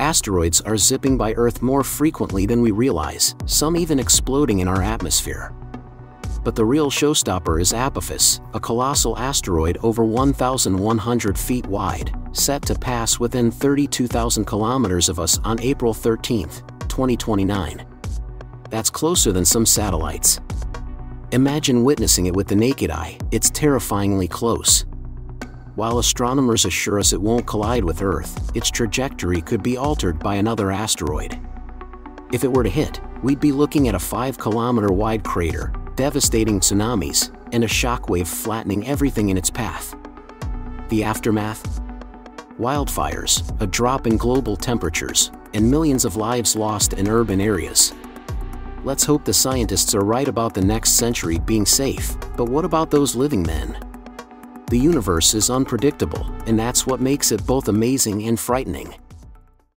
Asteroids are zipping by Earth more frequently than we realize, some even exploding in our atmosphere. But the real showstopper is Apophis, a colossal asteroid over 1,100 feet wide, set to pass within 32,000 kilometers of us on April 13, 2029. That's closer than some satellites. Imagine witnessing it with the naked eye, it's terrifyingly close. While astronomers assure us it won't collide with Earth, its trajectory could be altered by another asteroid. If it were to hit, we'd be looking at a 5 kilometer wide crater, devastating tsunamis, and a shockwave flattening everything in its path. The aftermath? Wildfires, a drop in global temperatures, and millions of lives lost in urban areas. Let's hope the scientists are right about the next century being safe, but what about those living then? The universe is unpredictable, and that's what makes it both amazing and frightening.